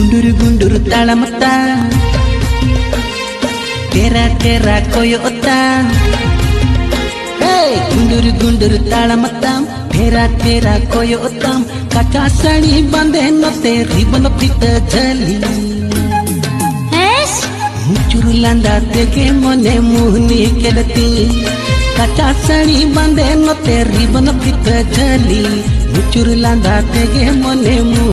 Gundur gundur talamata Tera tera koyota Hey! Gundur gundur talamata Tera tera koyota Kaca sani bandhe note Ribbon pita jali ಮುಚ್ಚುರು ಲಂದಾತೆಗೆ ಮೊನೆ ಮುಹನಿ kaca ಕಟಾಸಣಿ ಬಂದೆ ನೊತ್ತೆ ರಿಬನ ಪಿತ್ತ ಚಲಿ ಮುಚ್ಚುರು ಲಂದಾತೆಗೆ ಮೊನೆ ಮು